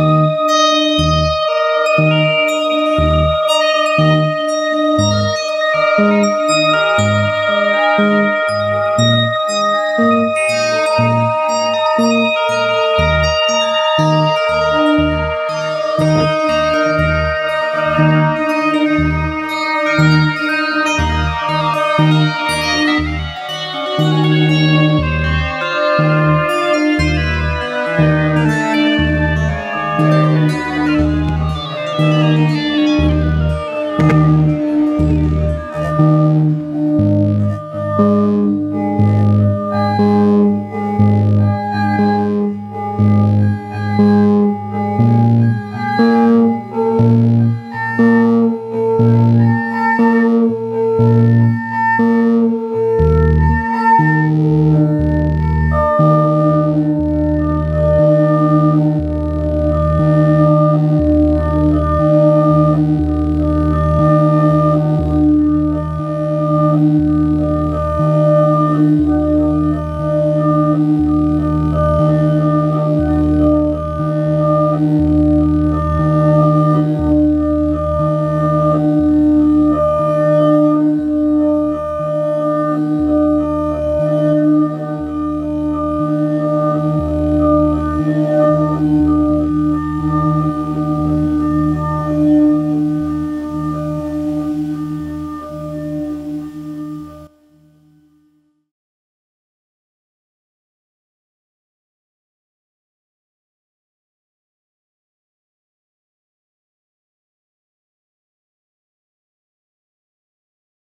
Música